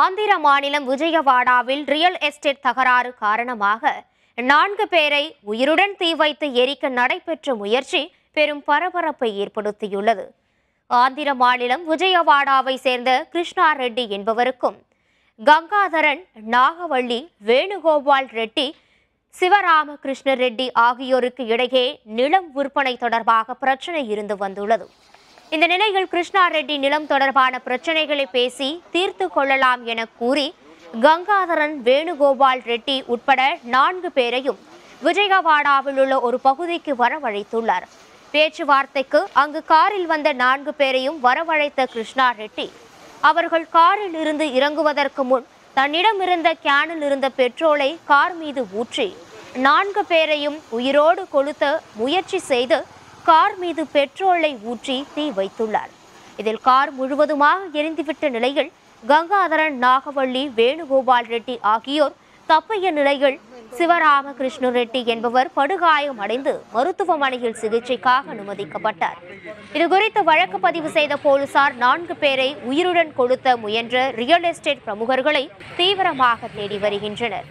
ஆந்திர மாநிலம் விஜயவாடாவில் real estate தகராறு காரணமாக நான்கு பேரை உயிருடன் தீ வைத்து எரிக்க நடைபெற்ற முயற்சி பெரும் பரபரப்பை ஏற்படுத்தியுள்ளது. ஆந்திர மாநிலம் விஜயவாடாவை சேர்ந்த கிருஷ்ணா ரெட்டி என்பவருக்கும் கங்காதரன் நாகவள்ளி வேணுகோபால் ரெட்டி சிவராமகிருஷ்ண ரெட்டி ஆகியோருக்கு இடையே நிலம் விற்பனை தொடர்பாக பிரச்சனை இருந்து வந்துள்ளது. இந்த நிலையில் கிருஷ்ணா ரெட்டி நிலம் தொடர்பான பிரச்சனைகளை பேசி தீர்த்து கொள்ளலாம் என கூறி கங்காதரன் வேணுகோபால் ரெட்டி உட்பட நான்கு பேரையும் விஜயவாடாவில் உள்ள ஒரு பகுதிக்கு வரவழைத்துள்ளார். பேச்சுவார்த்தைக்கு அங்கு காரில் வந்த நான்கு பேரையும் வரவழைத்த கிருஷ்ணா ரெட்டி அவர்கள் காரில் இருந்து இறங்குவதற்கு முன் தன்னிடம் இருந்த கேனில் இருந்த பெட்ரோலை கார் மீது ஊற்றி நான்கு பேரையும் உயிரோடு கொளுத்த முயற்சி செய்து கார் மீது பெட்ரோலை ஊற்றி தீ வைத்துள்ளார். இதில் கார் முழுவதுமாக எரிந்துவிட்ட நிலையில் கங்காதரன் நாகவள்ளி வேணுகோபால் ரெட்டி ஆகியோர் தப்பிய நிலையில் சிவராமகிருஷ்ண ரெட்டி என்பவர் படுகாயம் அடைந்து மருத்துவமனையில் சிகிச்சைக்காக அனுமதிக்கப்பட்டார். இதுகுறித்து வழக்கு பதிவு செய்த போலீசார் நான்கு பேரை உயிருடன் கொடுத்த முயன்ற ரியல் எஸ்டேட் பிரமுகர்களை தீவிரமாக தேடி வருகின்றனர்.